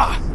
了。